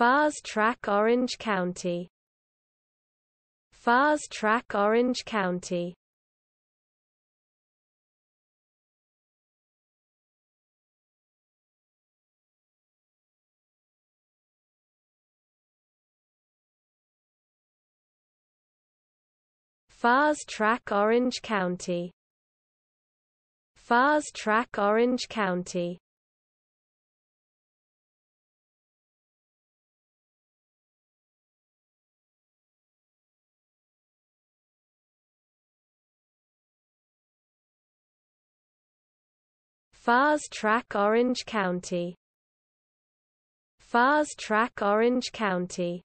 FasTrak Orange County. FasTrak Orange County. Fars Track Orange County. Fars Track Orange County FasTrak Orange County. Fars Track Orange County